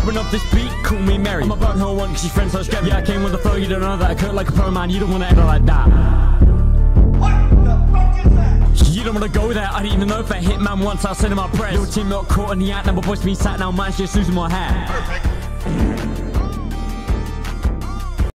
popping up this beat, call me Mary. I'm a bug hole one, cause she's friends so scary. Yeah, I came with a flow, you don't know that. I cut like a pro man, you don't wanna ever like that. You don't wanna go there, I didn't even know if I hit man once, I'll send him my press. Your team got caught in the act, number boys been sat now, man. just losing my hair. Perfect.